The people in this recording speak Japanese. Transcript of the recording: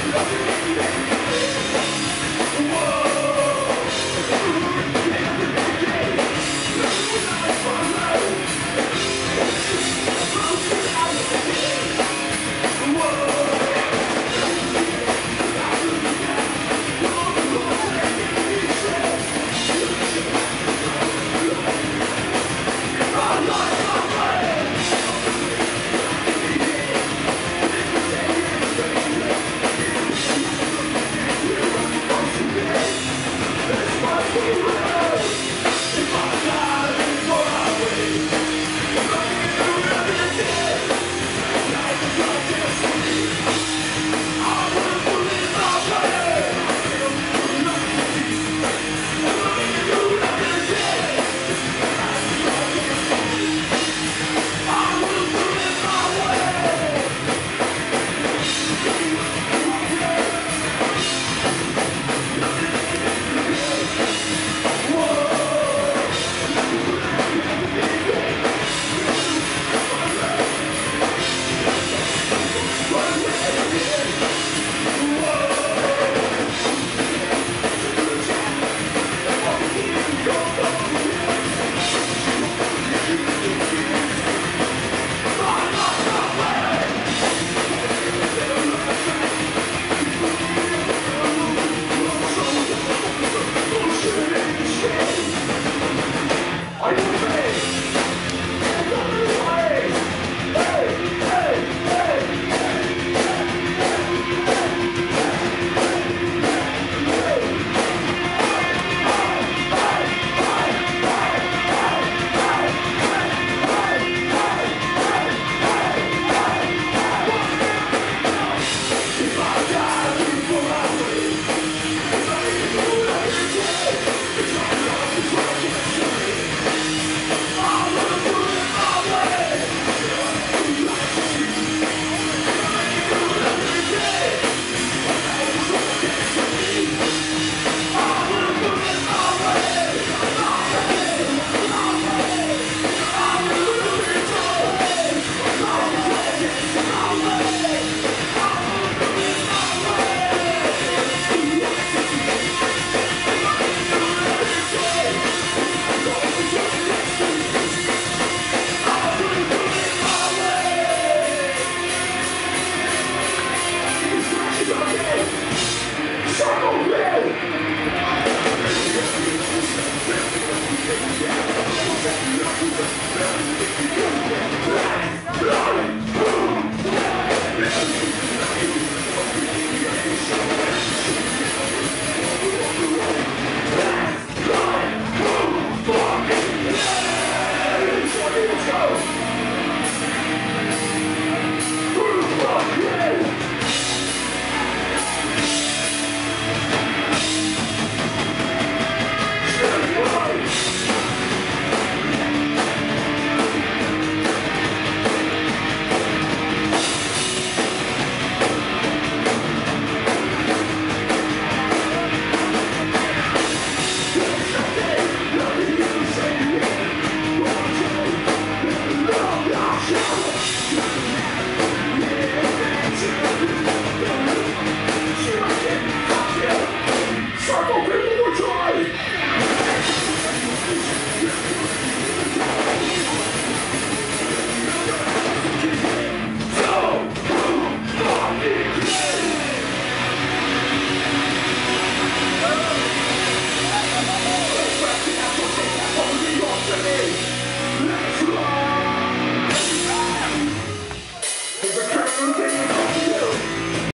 いいね。